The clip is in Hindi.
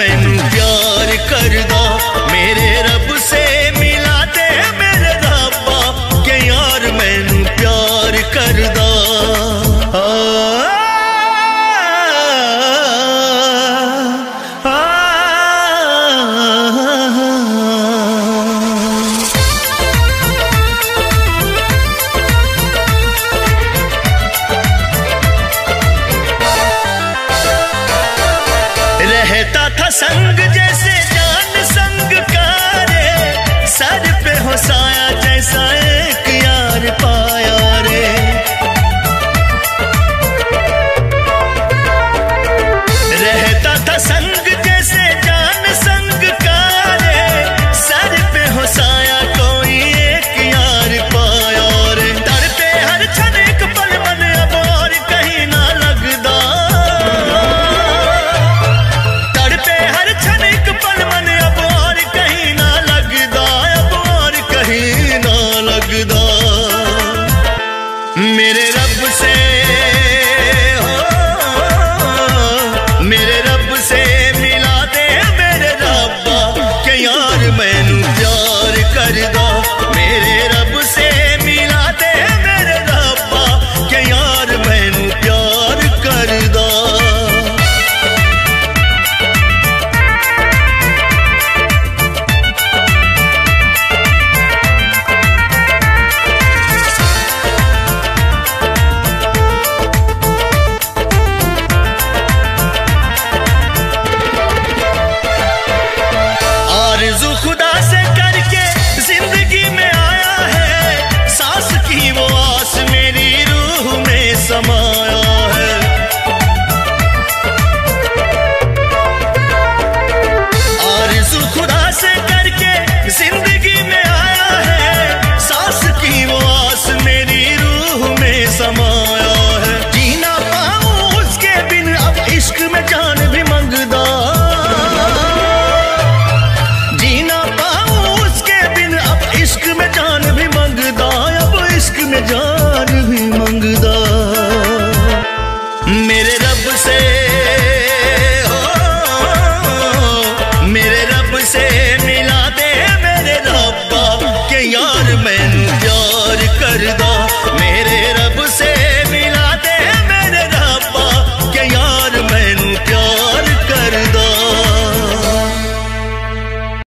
men संग जैसे